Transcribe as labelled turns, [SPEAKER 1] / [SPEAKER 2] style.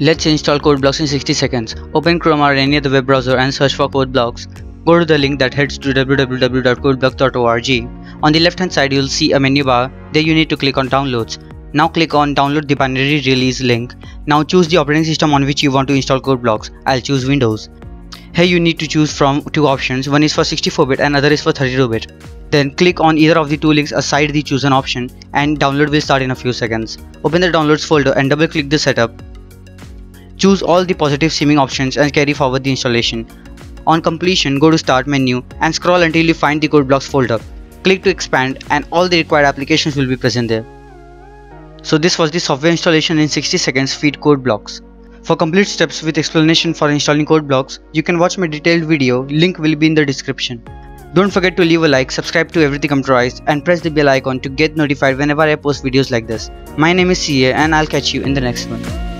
[SPEAKER 1] Let's install CodeBlocks in 60 seconds. Open Chrome or any other web browser and search for CodeBlocks. Go to the link that heads to www.codeblocks.org. On the left hand side you'll see a menu bar. There you need to click on downloads. Now click on download the binary release link. Now choose the operating system on which you want to install CodeBlocks. I'll choose Windows. Here you need to choose from two options. One is for 64-bit and other is for 32-bit. Then click on either of the two links aside the chosen option and download will start in a few seconds. Open the downloads folder and double click the setup. Choose all the positive seeming options and carry forward the installation. On completion, go to start menu and scroll until you find the CodeBlocks folder. Click to expand and all the required applications will be present there. So this was the software installation in 60 seconds feed CodeBlocks. For complete steps with explanation for installing CodeBlocks, you can watch my detailed video, link will be in the description. Don't forget to leave a like, subscribe to Everything Computerized and press the bell icon to get notified whenever I post videos like this. My name is CA and I'll catch you in the next one.